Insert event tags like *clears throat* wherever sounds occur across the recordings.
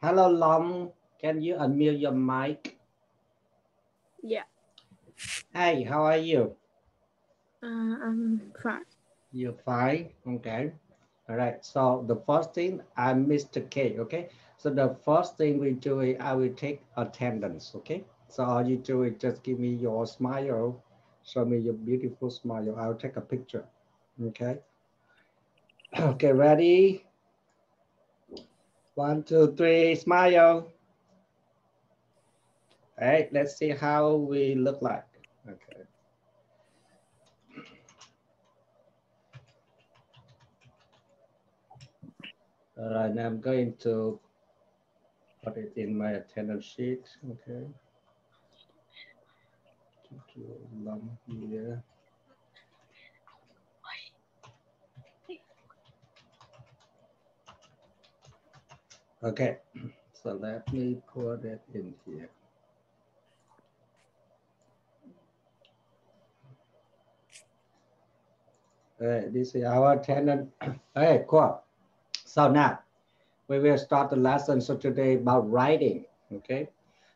Hello, Long. Can you unmute your mic? Yeah. Hey, how are you? Uh, I'm fine. You're fine. Okay. All right. So the first thing, I'm Mr. K. Okay. So the first thing we do is I will take attendance. Okay. So all you do is just give me your smile. Show me your beautiful smile. I'll take a picture. Okay. *clears throat* Okay. Ready? One, two, three. Smile. All right. Let's see how we look like. Okay. All right, now I'm going to put it in my attendance sheet, okay? Here. Okay, *clears throat* so let me put it in here. This is our tenant. *clears throat* Hey, cool. So now we will start the lesson. So today about writing, okay?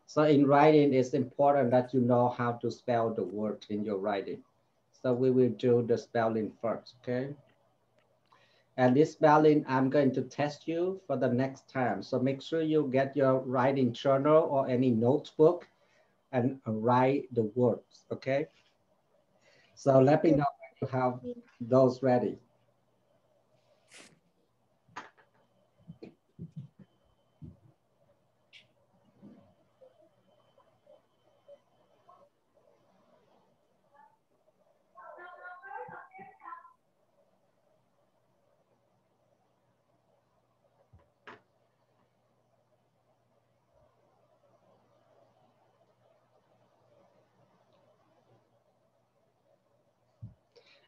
So in writing, it's important that you know how to spell the word in your writing. So we will do the spelling first, okay? And this spelling, I'm going to test you for the next time. So make sure you get your writing journal or any notebook and write the words, okay? So let me know when you have those ready.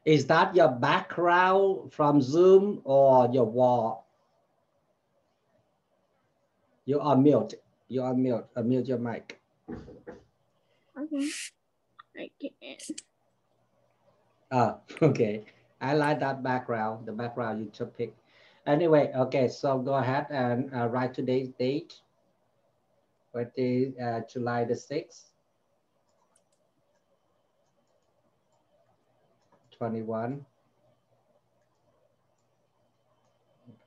Is that your background from Zoom or your wall? You are mute. You are mute. Unmute your mic. Okay. I can. Ah, *laughs* okay. I like that background, the background you took pick. Anyway, okay, so go ahead and uh, write today's date. What is uh, July the 6th? 21.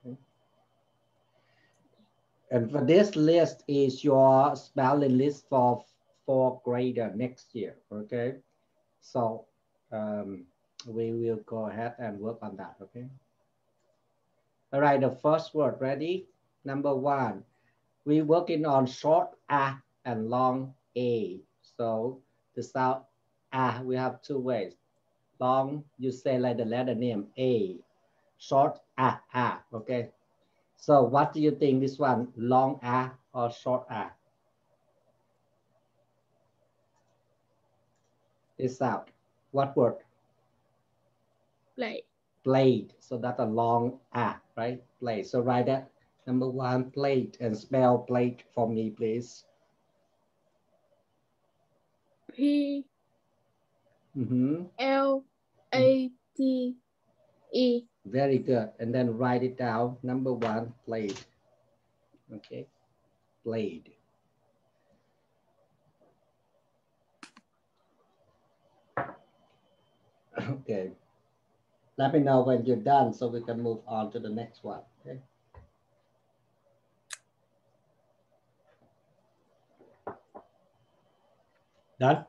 Okay. And for this list is your spelling list for fourth grader next year, okay? So um, we will go ahead and work on that, okay? All right, the first word, ready? Number one, we working on short a and long a. So the sound a, we have two ways long, you say like the letter name A, short A, A, okay? So what do you think this one, long A or short A? It's out. What word? Play. Played. So that's a long A, right? Play. So write that number one, plate, and spell plate for me, please. P Mm-hmm. L A T E. Very good. And then write it down. Number one, played. Okay, played. Okay. Let me know when you're done so we can move on to the next one. Okay. Done?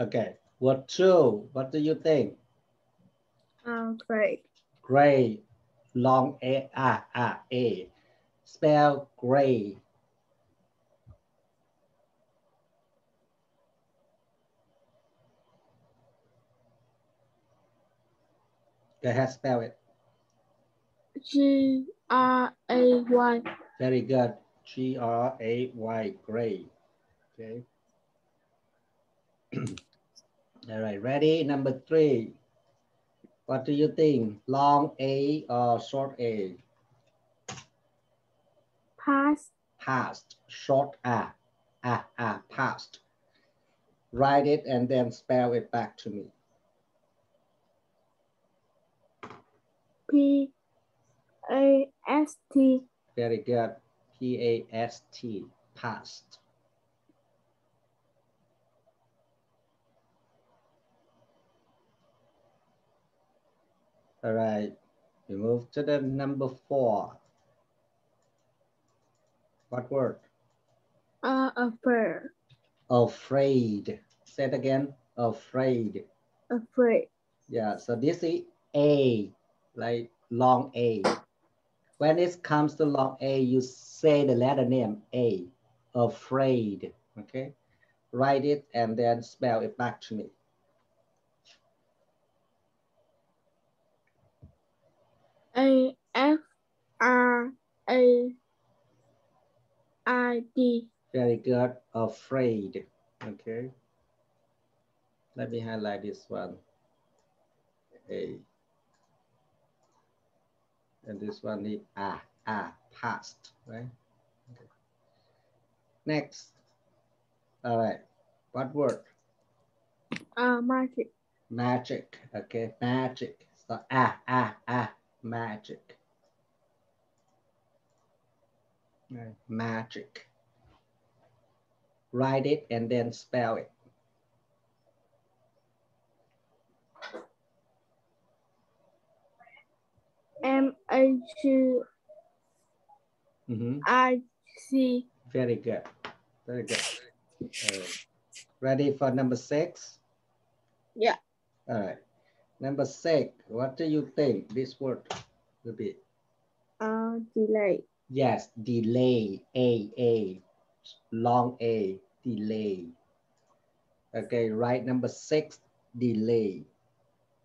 Okay. Word two, what do you think? Um, great. Gray, long A, A, A, A. Spell gray. Go ahead, spell it. G R A Y. Very good. G R A Y, gray. Okay. *clears throat* All right, ready? Number three. What do you think? Long A or short A? Pass. Past, short A. A, A, past. Write it and then spell it back to me. P A S T. Very good. P-A-S-T, past. All right, we move to the number four. What word? Uh, afraid. Afraid. Say it again. Afraid. Afraid. Yeah, so this is A, like long A. When it comes to long A, you say the letter name A, afraid, okay? Write it and then spell it back to me. A F R A I D. Very good, afraid, okay? Let me highlight this one. A. And this one is ah, ah, past, right? Okay. Next. All right, what word? Uh, magic. Magic, okay, magic. So ah, ah, ah, magic. Right, Magic. Write it and then spell it. M A G Mhm. Very good. Very good. Uh, ready for number six? Yeah. All right. Number six, what do you think this word will be? Uh, delay. Yes, delay. A, A, long A, delay. Okay, right. Number six, delay,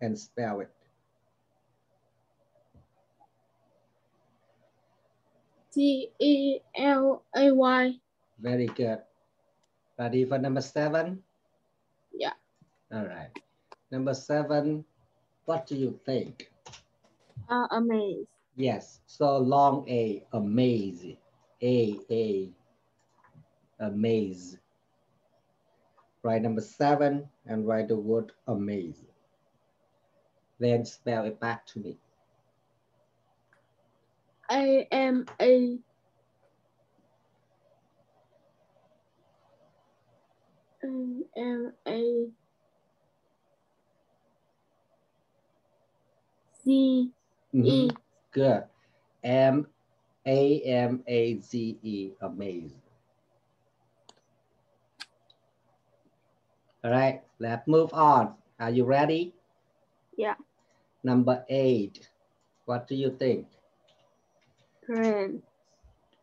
and spell it. D E L A Y. Very good. Ready for number seven? Yeah. All right. Number seven, what do you think? Uh, amaze. Yes, so long A, amaze. A, A, amaze. Write number seven and write the word amaze. Then spell it back to me. A M A M M A Z. E mm-hmm. Good. M A M A Z E, Amazing. All right, let's move on. Are you ready? Yeah. Number eight, what do you think? train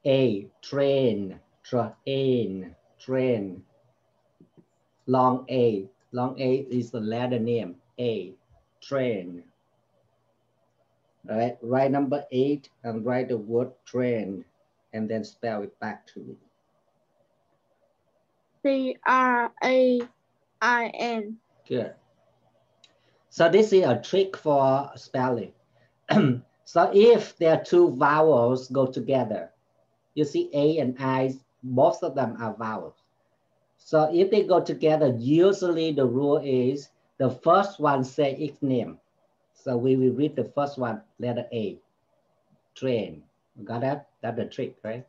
A, train, train, train. Long A, long A is the letter name, A, train. Right, write number eight and write the word train and then spell it back to me. C R A I N Good. So this is a trick for spelling. *clears throat* so if there are two vowels go together, you see A and I, most of them are vowels. So if they go together, usually the rule is the first one say its name. So we will read the first one, letter A, train. Got that? That's the trick, right?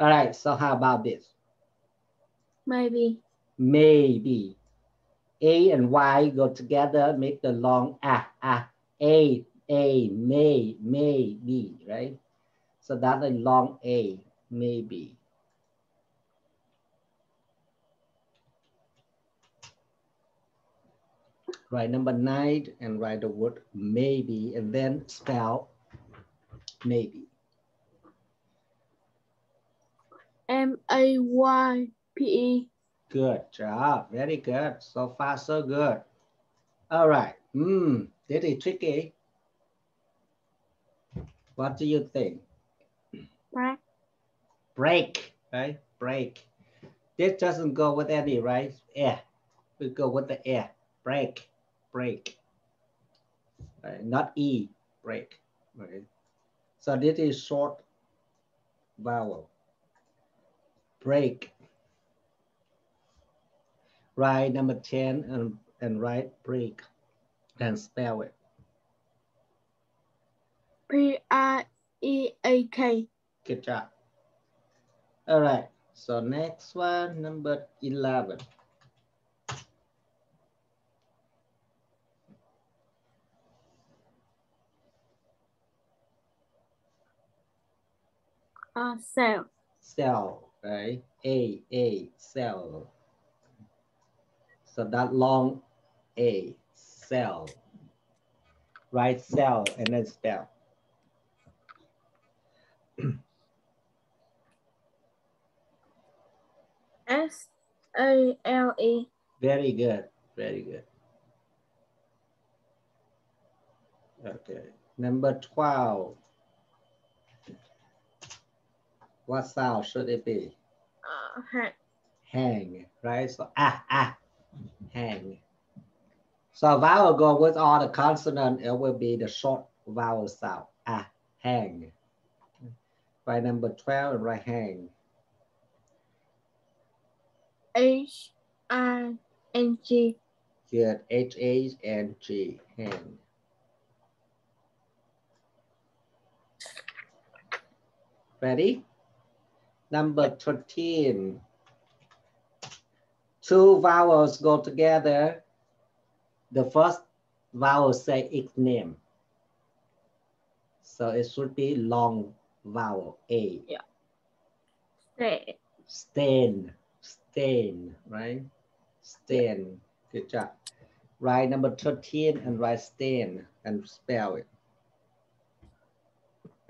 All right, so how about this? maybe maybe. A and Y go together, make the long ah, ah, A, A, may, may be, right? So that's a long A, maybe. Write number nine and write the word maybe and then spell maybe. M A Y P E Good job. Very good. So far, so good. All right. Hmm. This is tricky. What do you think? break Break, right? Break. This doesn't go with any, right? Air. We go with the air. Break, break. Right, Not E, break. Right. So this is short vowel. Break. Write number 10 and, and write break and spell it. P R E A K Good job. All right. So next one, number 11. Uh, cell. Cell, right? A, A, cell. So that long A, cell. Write cell and then spell. *clears throat* S A L E. Very good. Very good. Okay. Number 12. What sound should it be? Uh, hang. Hang, right? So ah, ah, hang. So vowel go with all the consonant, it will be the short vowel sound. Ah, hang. Right number 12 and right hang. H I N G. Good. H H and G. Hang. Ready? Number 13. Two vowels go together. The first vowel say its name. So it should be long vowel A. Say. Stain. Stain, right? Stain. Good job. Write number 13 and write stain and spell it.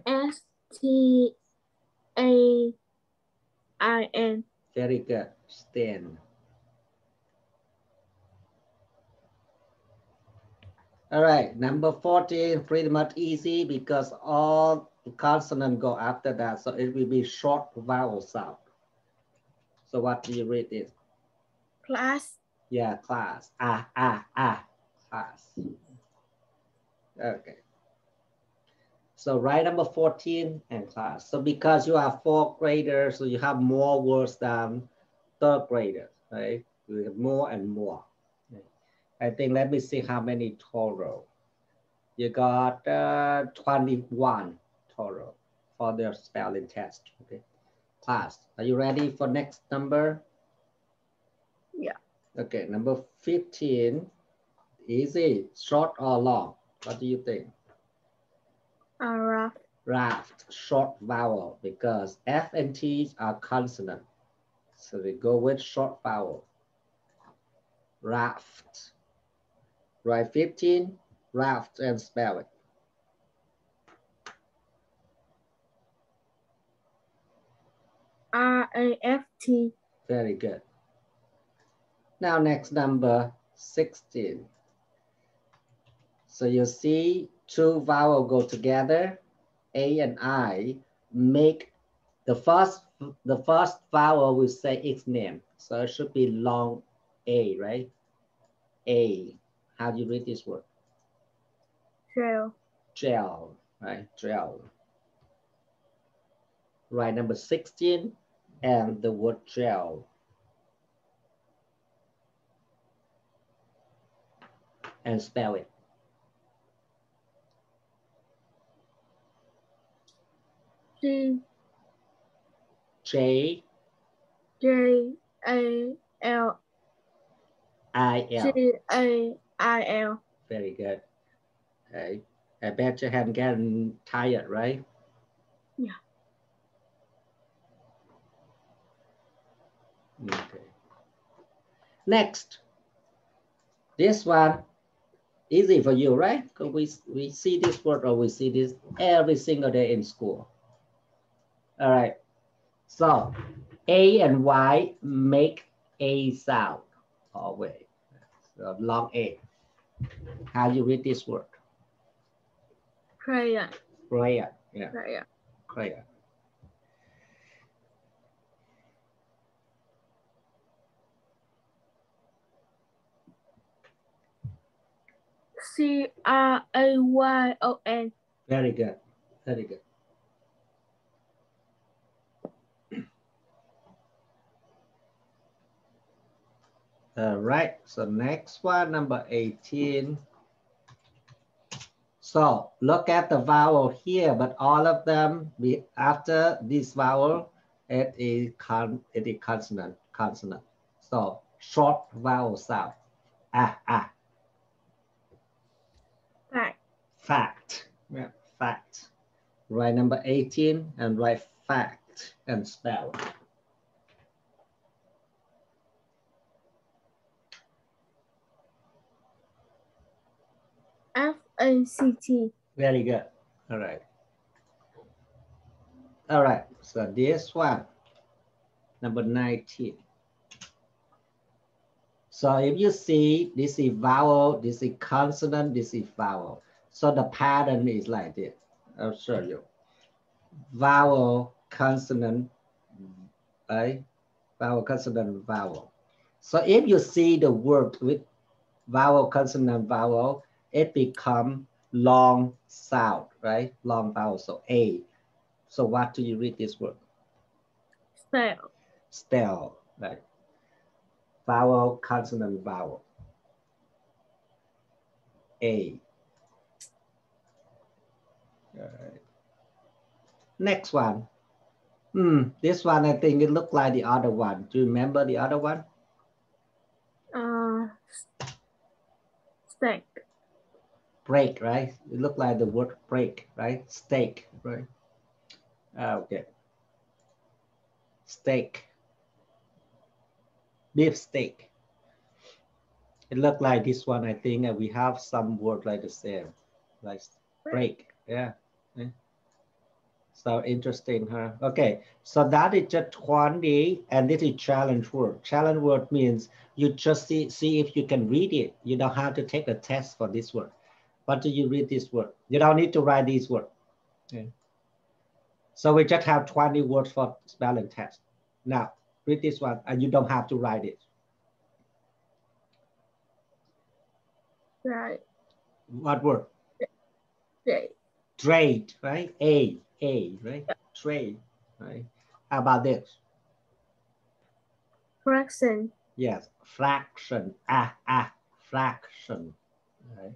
S T A I N. Very good. Stain. All right, number 14, pretty much easy because all consonant go after that. So it will be short vowel sound. So what do you read it? Class. Yeah, class. Ah, ah, ah, class. Okay. So write number 14 and class. So because you are fourth graders, so you have more words than third graders, right? You have more and more. I think, let me see how many total. You got uh, 21 total for the spelling test, okay? Class, are you ready for next number? Yeah. Okay, number 15, easy, short or long? What do you think? Uh, raft. Raft, short vowel, because F and T are consonant. So we go with short vowel. Raft. Write 15, raft and spell it. R A F T. Very good. Now next number 16. So you see two vowel go together, A and I, make the first the first vowel will say its name. So it should be long A, right? A. How do you read this word? Trail. Gel, right? Gel. Right, number 16, and the word gel. And spell it. J J A L I L. G A I L. Very good. Okay. I bet you haven't gotten tired, right? Yeah. Okay. Next. This one, easy for you, right? Because we, we see this word or we see this every single day in school. All right. So A and Y make A sound oh, always. So long A. How do you read this word? Crayon. Prayer. Yeah, Crayon. prayer. C R A Y O N. Very good. Very good. All right, so next one, number 18. So look at the vowel here, but all of them be after this vowel, it is con it is consonant, consonant. So short vowel sound. Ah ah. Fact. Fact. Yeah, fact. Write number 18 and write fact and spell. A C T. Very good. All right. All right. So this one, number 19. So if you see this is vowel, this is consonant, this is vowel. So the pattern is like this. I'll show you. Vowel, consonant, right? Vowel, consonant, vowel. So if you see the word with vowel, consonant, vowel, it become long sound, right? Long vowel, so A. So what do you read this word? Spell. Spell, right? Vowel, consonant, vowel. A. All right. Next one. Hmm, this one, I think it looked like the other one. Do you remember the other one? Uh, steak. Break, right? It looked like the word break, right? Steak, right? Ah, okay. Steak. Beef steak. It looked like this one, I think, and we have some word like the same, like break, yeah. yeah. So interesting, huh? Okay, so that is just 20, and this is challenge word. Challenge word means you just see, see if you can read it. You don't have to take a test for this word. What do you read this word? You don't need to write this word. Okay. So we just have 20 words for spelling test. Now, read this one, and you don't have to write it. Right. What word? J. Trade, right? A, A, right? Trade, right? How about this? Fraction. Yes, fraction, ah, ah, fraction, right?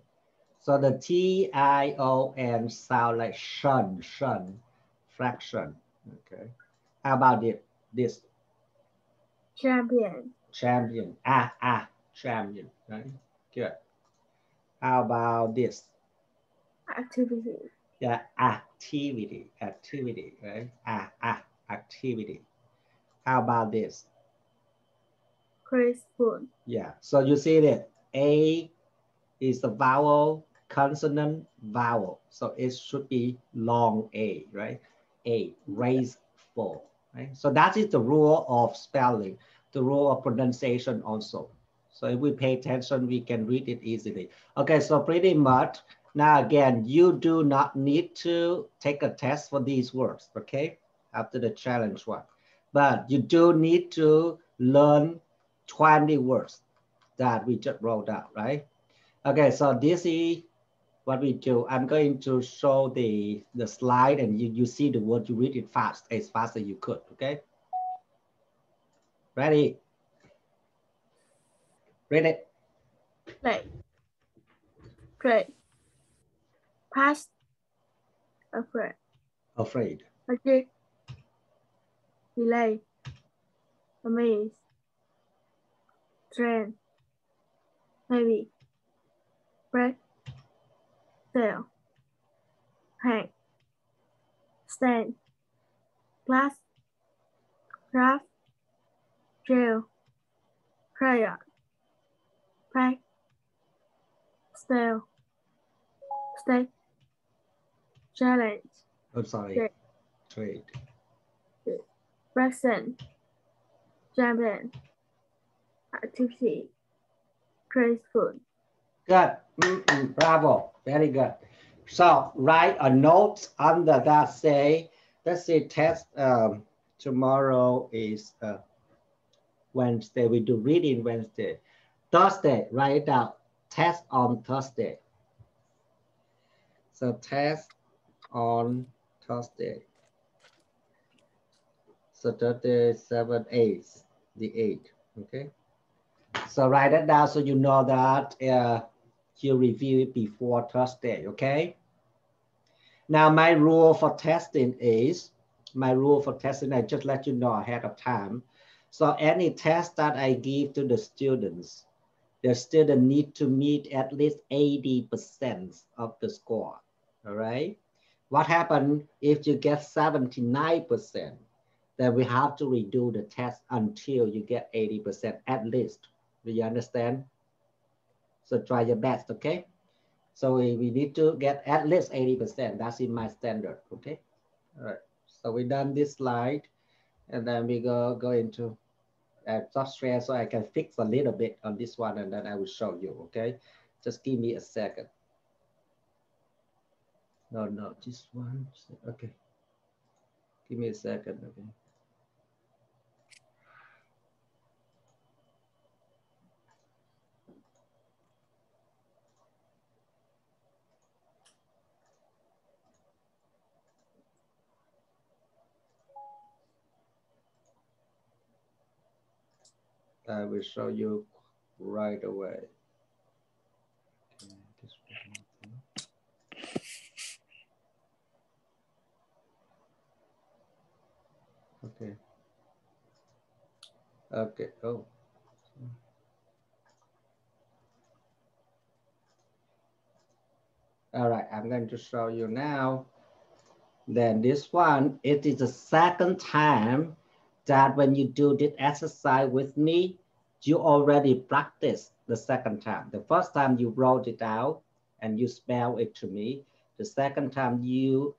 So the T-I-O-N sound like shun, shun, fraction, okay? How about it, this Champion. champion, ah, ah, champion, right? Good. How about this? Activity. Yeah, activity, activity, right? Ah, ah, activity. How about this? Graceful. Yeah, so you see that A is the vowel, consonant, vowel. So it should be long A, right? A, graceful, right? So that is the rule of spelling, the rule of pronunciation also. So if we pay attention, we can read it easily. Okay, so pretty much, now again, you do not need to take a test for these words, okay? After the challenge one. But you do need to learn 20 words that we just wrote out, right? Okay, so this is what we do. I'm going to show the, the slide and you, you see the word, you read it fast, as fast as you could, okay? Ready? Read it. Play. Play. Pass. Afraid. Afraid. Okay. Delay. Amaze. Trend. Maybe. Break. Sell. Hang. Stand. Glass. Craft. Jail. Prayer. Pack. Stale. Stay. Challenge. I'm sorry. Trade. Trade. Present. Champion. Activity. Graceful. Good. Mm-mm, bravo. Very good. So write a note under that say, let's say test um, tomorrow is uh, Wednesday. We do reading Wednesday. Thursday, write it down. Test on Thursday. So test on Thursday. Saturday, seven, eight, the eight. Okay. So write it down so you know that uh, you review it before Thursday. Okay. Now my rule for testing is, my rule for testing, I just let you know ahead of time. So any test that I give to the students, the student need to meet at least 80% of the score, all right? What happens if you get 79%? Then we have to redo the test until you get 80% at least. Do you understand? So try your best, okay? So we, we need to get at least 80%. That's in my standard, okay? All right, so we done this slide and then we go, go into uh, software so I can fix a little bit on this one and then I will show you, okay? Just give me a second. No, no, just one, okay. Give me a second, okay. I will show you right away. Okay. Okay. Oh. All right, I'm going to show you now. Then this one, it is the second time that when you do this exercise with me, you already practiced the second time. The first time you wrote it out and you spell it to me. The second time you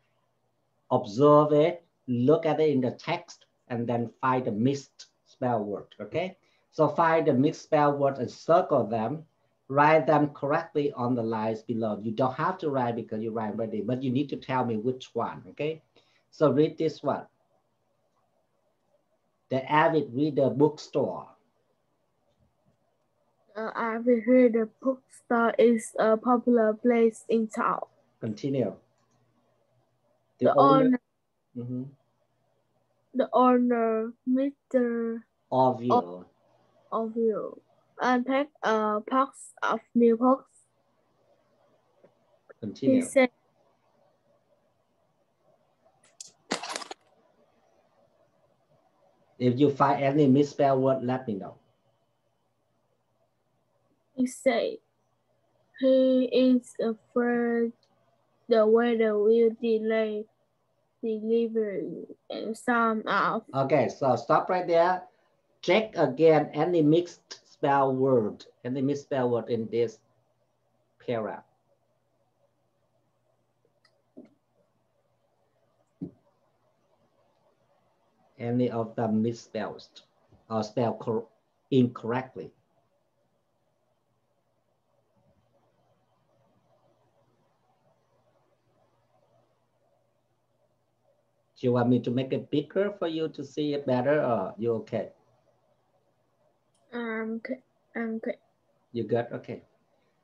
observe it, look at it in the text, and then find the missed spell word, okay? So find the mixed spell word and circle them, write them correctly on the lines below. You don't have to write because you write ready, but you need to tell me which one, okay? So read this one. The avid reader bookstore. The avid reader bookstore is a popular place in town. Continue. The, the owner, owner mm -hmm the owner, Mr. Orville. Orville, and pack a box of new books. Continue. He said, If you find any misspelled word, let me know. He said, he is afraid the weather will delay delivery and some of. Okay, so stop right there. Check again any mixed spell word, any misspell word in this paragraph. Any of the misspelled or spelled uh, incorrectly. Do you want me to make it bigger for you to see it better or you okay? Um, okay. I'm okay. You good? Okay.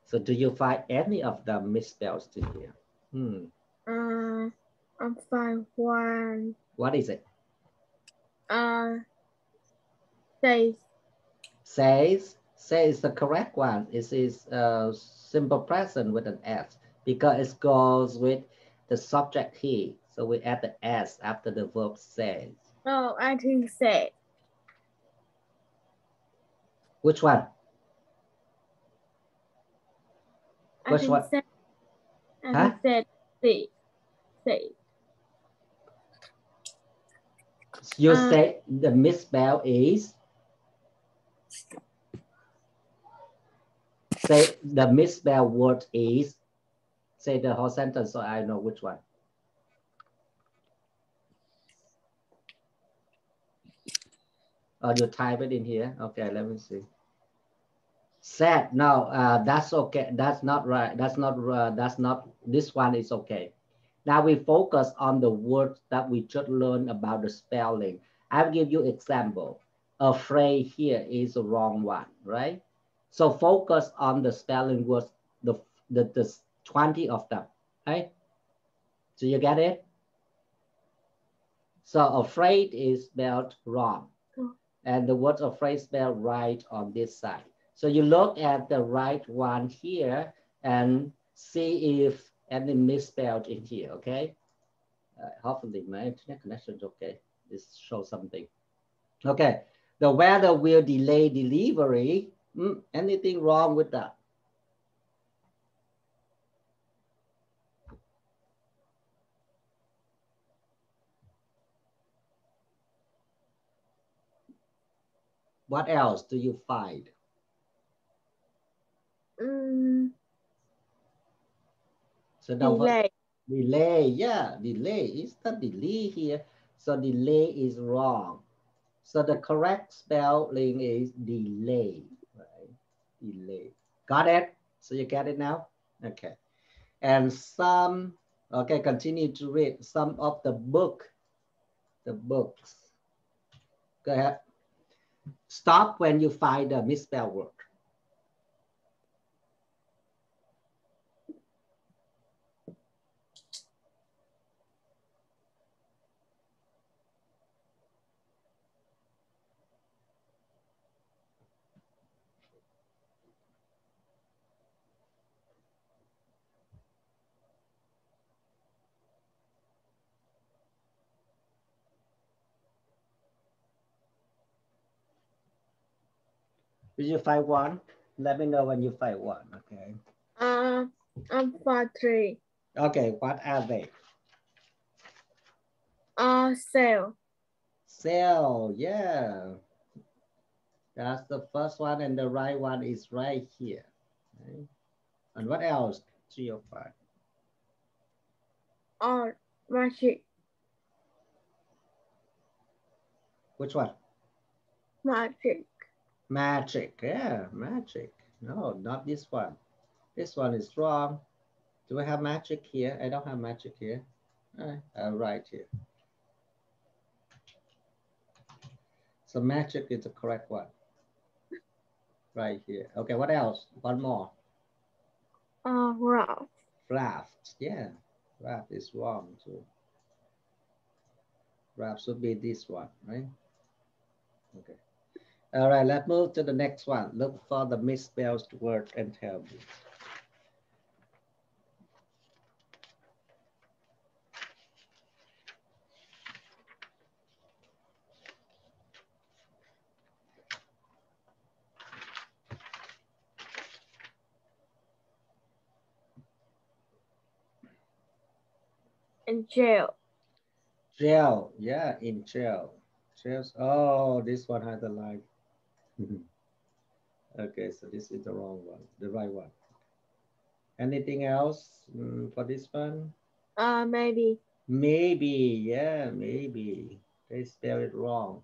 So do you find any of the misspelled in here? Hmm. Uh, I'm fine one. What is it? Uh, says. Says. Says the correct one. It is a simple present with an S because it goes with the subject he. So we add the S after the verb says. Oh, I think say. Which one? I Which one? Say. I huh? said say. Say. You uh, say the misspell is say the misspell word is say the whole sentence so I know which one. You type it in here. Okay, let me see. Set. No, uh, that's okay. That's not right. That's not. Uh, that's not. This one is okay. Now we focus on the words that we just learned about the spelling. I'll give you example. A Afraid here is the wrong one, right? So focus on the spelling words, the, the, the 20 of them, right? So you get it? So afraid is spelled wrong and the word or phrase spelled right on this side. So you look at the right one here and see if any misspelled in here, okay? Uh, hopefully my internet connection is okay. This shows something. Okay, the weather will delay delivery. Mm, anything wrong with that? What else do you find? Mm, so now delay. delay, yeah, delay. It's the delay here. So delay is wrong. So the correct spelling is delay, right? Delay. Got it? So you get it now? Okay. And some, okay, continue to read some of the book, the books. Go ahead. Stop when you find a misspelled word. Did you find one? Let me know when you find one, okay? Uh, I'm five three. Okay, what are they? Uh, cell. Cell, yeah. That's the first one and the right one is right here. Okay? And what else? Three or five? Uh, magic. Which one? Magic. Magic, yeah, magic. No, not this one. This one is wrong. Do I have magic here? I don't have magic here. Right, uh, right here. So magic is the correct one. Right here. Okay, what else? One more. Uh, raft. Raft, yeah. Raft is wrong too. Raft should be this one, right? Okay. All right, let's move to the next one. Look for the misspelled word and tell me. In jail. Jail, yeah, in jail. Jails. Oh, this one has a line. Okay, so this is the wrong one, the right one. Anything else mm, for this one? Uh, maybe. Maybe, yeah, maybe. They spell it wrong.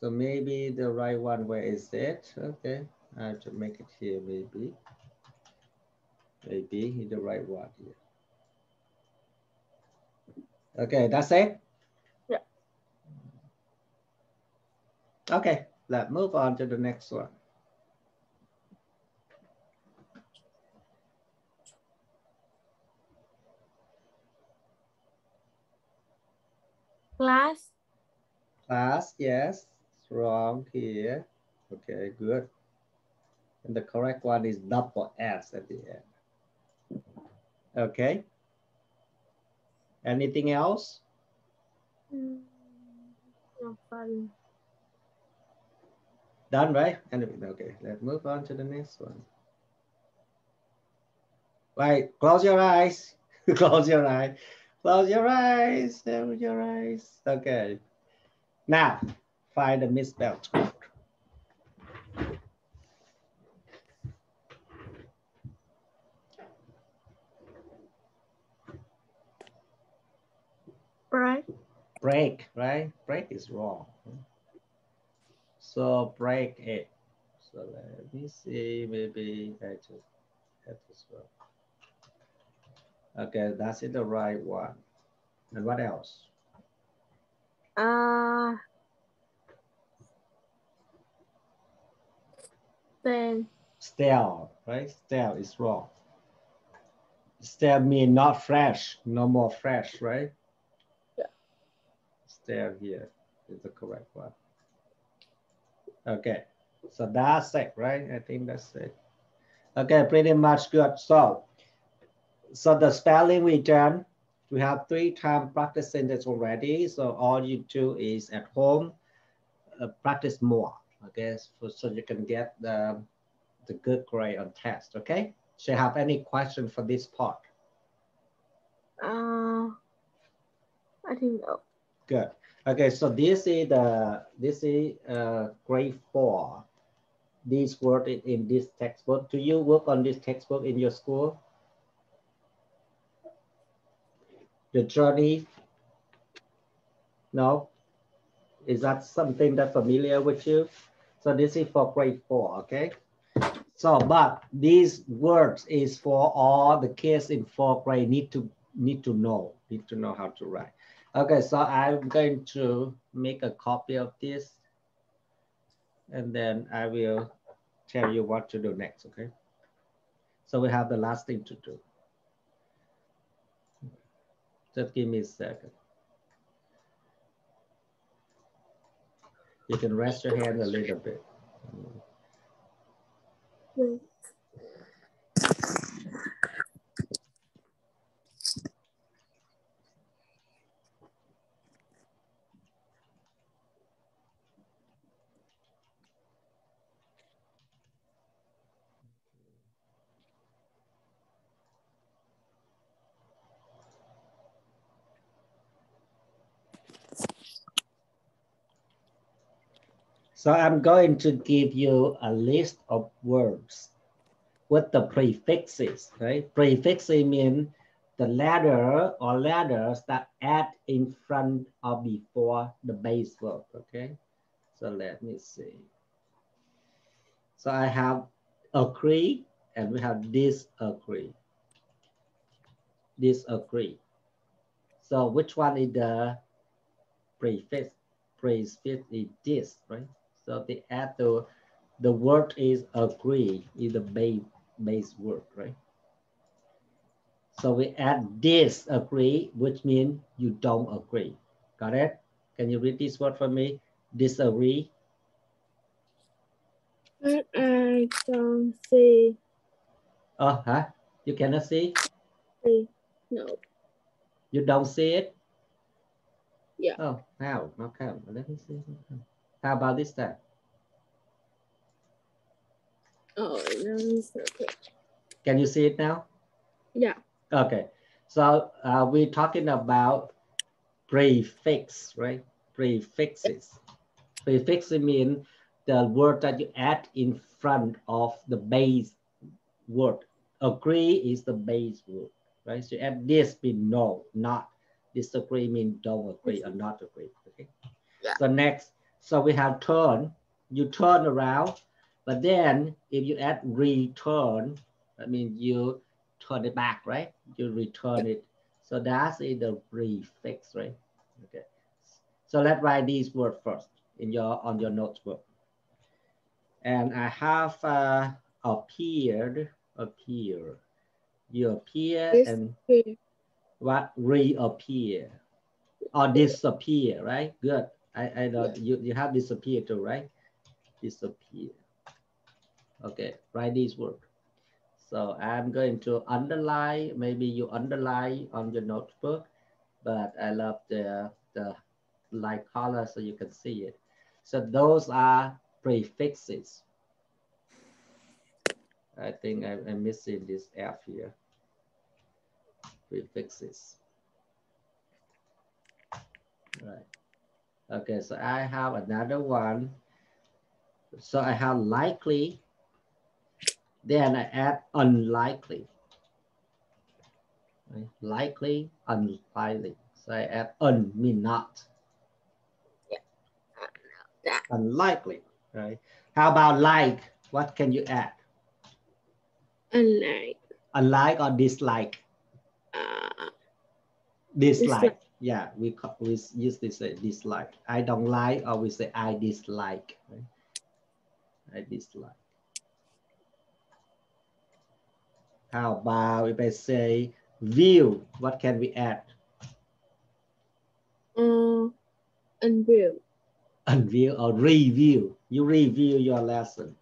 So maybe the right one, where is it? Okay, I have to make it here, maybe. Maybe the right one here. Okay, that's it? Yeah. Okay, let's move on to the next one. Class. Class, yes, wrong here. Okay, good. And the correct one is double S at the end. Okay. Anything else? Mm, not fun. Done, right? Anyway, okay, let's move on to the next one. Right, close your eyes. *laughs* close your eyes. Close your eyes. Close your eyes. Okay. Now, find the misspelled word. Break. Break, right? Break is wrong. So break it. So let me see, maybe I just have this one. Okay, that's it, the right one. And what else? Uh, then Stale, right? Stale is wrong. Stale mean not fresh, no more fresh, right? Yeah. Stale here is the correct one. Okay, so that's it, right? I think that's it. Okay, pretty much good. So so the spelling we done, we have three time practice sentence already. So all you do is at home, uh, practice more, okay? So, so you can get the, the good grade on test, okay? So you have any question for this part? Uh, I think no. Good. Okay, so this is the this is uh, grade four. This word in, in this textbook. Do you work on this textbook in your school? The journey? No? Is that something that familiar with you? So this is for grade four, okay? So, but these words is for all the kids in fourth grade need to need to know, need to know how to write. Okay, so I'm going to make a copy of this and then I will tell you what to do next, okay? So we have the last thing to do. Just give me a second. You can rest your hand a little bit. So I'm going to give you a list of words with the prefixes, right? Prefixes mean the letter or letters that add in front or before the base verb, okay? So let me see. So I have agree and we have disagree. Disagree. So which one is the prefix? Prefix is this, right? So the add the, the word is agree is the base, base word, right? So we add disagree, which means you don't agree. Got it? Can you read this word for me? Disagree. I don't see. Oh, uh, huh? You cannot see? See. No. You don't see it? Yeah. Oh, how? Okay. Let me see. How about this time? Oh, okay. Can you see it now? Yeah. Okay. So uh, we're talking about prefix, right? Prefixes. Prefixes mean the word that you add in front of the base word. Agree is the base word, right? So add this mean no, not. Disagree mean don't agree or not agree. Okay. Yeah. So next, so we have turn. You turn around, but then if you add return, I mean you turn it back, right? You return it. So that's in the prefix, right? Okay. So let's write these words first in your on your notebook. And I have uh, appeared, appear. You appear This and what reappear or disappear, right? Good. I, I know you, you have disappear too, right? Disappear. Okay, write these words. So I'm going to underline, maybe you underline on your notebook, but I love the, the light color so you can see it. So those are prefixes. I think I, I'm missing this F here. Prefixes. Right. Okay, so I have another one. So I have likely, then I add unlikely. Right? Likely, unlikely. So I add un, mean not. Yeah. Unlikely, right? How about like? What can you add? Unlike. Unlike or dislike? Uh, Dislike. Dislike. Yeah, we ca- we use this uh, dislike. I don't like, or we say I dislike. Right? I dislike. How about if I say view? What can we add? uh, unreal. Unview or review. You review your lesson.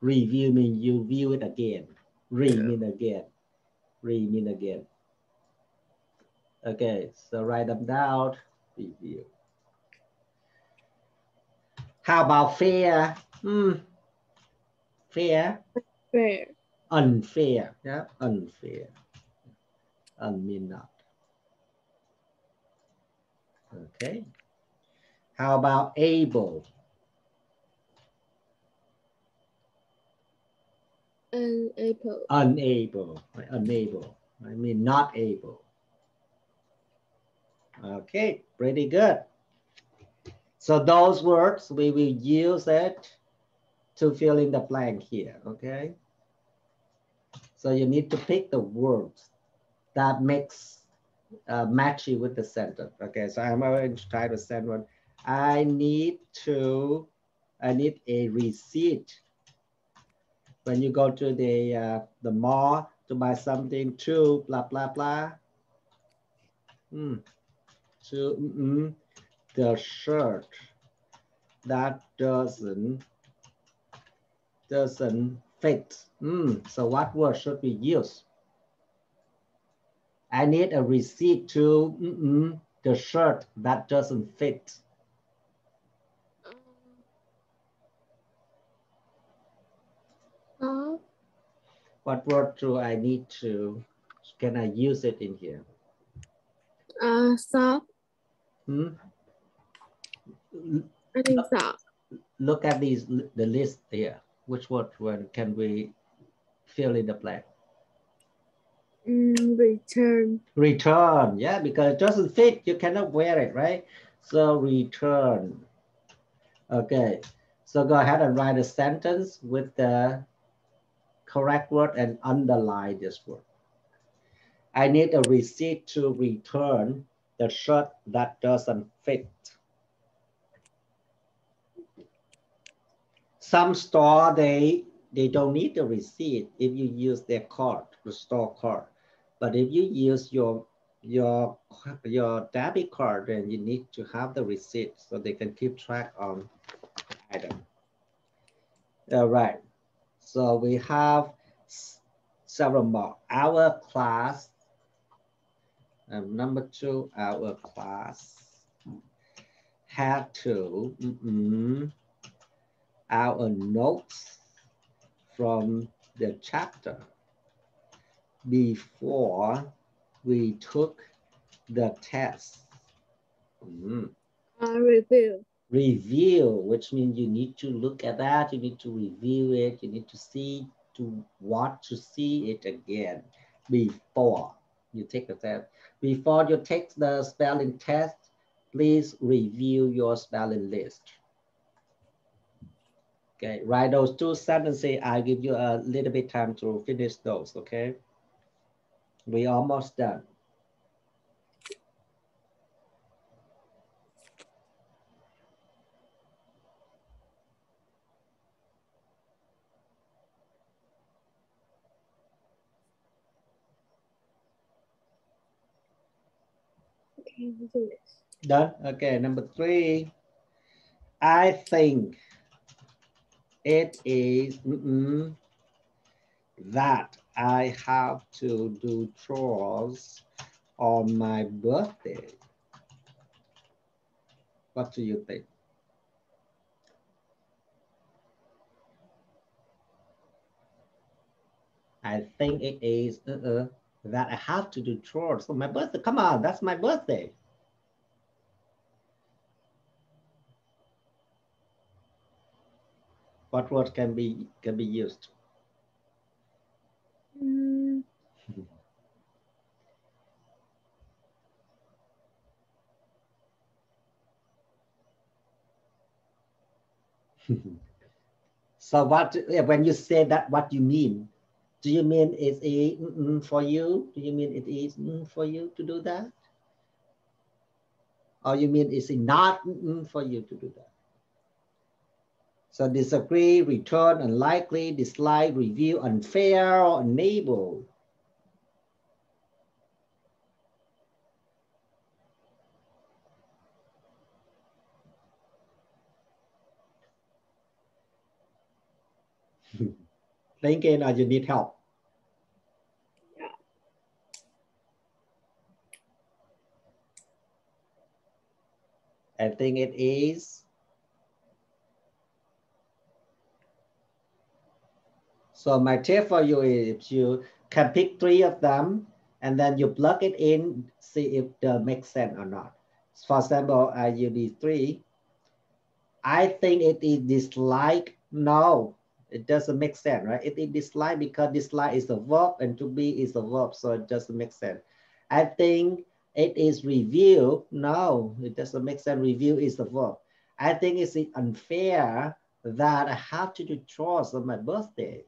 Review means you view it again. Re mean again. Re mean again. Okay, so write them down. Review. How about fair? Hmm. Fair? Fair. Unfair. Yeah, unfair. Un mean not. Okay. How about able? Unable. Unable. Unable. I mean not able. Okay, pretty good. So those words, we will use it to fill in the blank here, okay? So you need to pick the words that makes uh, matchy with the sentence. Okay, so I'm going to try to send one. I need to, I need a receipt. When you go to the, uh, the mall to buy something to blah, blah, blah. Hmm. To the shirt that doesn't, doesn't fit. Mm, so what word should we use? I need a receipt to mm -mm, the shirt that doesn't fit. Uh, What word do I need to, can I use it in here? uh, soft. Hmm? I think so. Look at these, the list here. Which word when can we fill in the blank? Mm, return. Return, yeah, because it doesn't fit, you cannot wear it, right? So return. Okay, so go ahead and write a sentence with the correct word and underline this word. I need a receipt to return the shirt that doesn't fit. Some store, they, they don't need the receipt if you use their card, the store card. But if you use your your your debit card, then you need to have the receipt so they can keep track on item. All right. So we have several more. Our class. Um, number two, our class had to mm -mm, our notes from the chapter before we took the test. Mm. Uh, review. Review, which means you need to look at that, you need to review it, you need to see, to want to see it again before you take the test. Before you take the spelling test, please review your spelling list. Okay, write those two sentences. I'll give you a little bit time to finish those, okay? We almost done. Do this. Done? Okay, number three. I think it is mm -mm, that I have to do chores on my birthday. What do you think? I think it is uh -uh, that I have to do chores for my birthday. Come on, that's my birthday. What word can be can be used? Mm, *laughs* so what when you say that what you mean do you mean it's a mm -mm for you? Do you mean it is mm for you to do that? Or you mean it's not for you to do that? So disagree return unlikely dislike review unfair or unable thinking or you need help? I think it is. So my tip for you is you can pick three of them and then you plug it in, see if they make sense or not. For example, uh, you need three. I think it is dislike. No, it doesn't make sense, right? It is dislike because dislike is a verb and to be is a verb, so it doesn't make sense. I think it is review. No, it doesn't make sense. Review is the verb. I think it's unfair that I have to do chores on my birthday.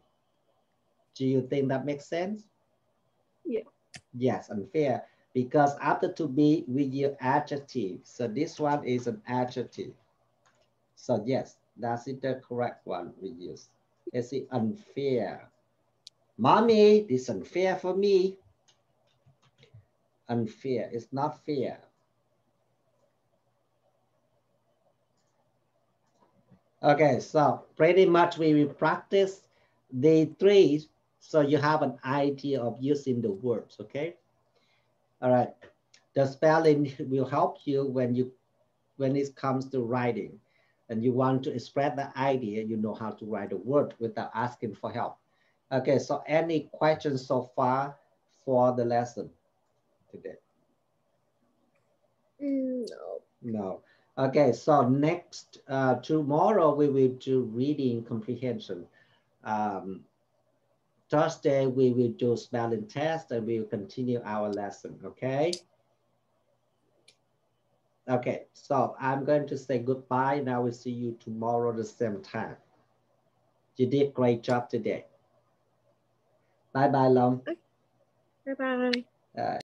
Do you think that makes sense? Yeah. Yes, unfair. Because after to be, we use adjective. So this one is an adjective. So yes, that's it the correct one we use. Is it unfair? Mommy, this is unfair for me unfair. It's not fair. Okay, so pretty much we will practice the three so you have an idea of using the words, okay? All right, the spelling will help you when you when it comes to writing and you want to express the idea, you know how to write a word without asking for help. Okay, so any questions so far for the lesson? today? No. No. Okay, so next, uh, tomorrow we will do reading comprehension. Um, Thursday we will do spelling test and we will continue our lesson, okay? Okay, so I'm going to say goodbye. and I will see you tomorrow the same time. You did great job today. Bye-bye, Long. Bye-bye. Uh,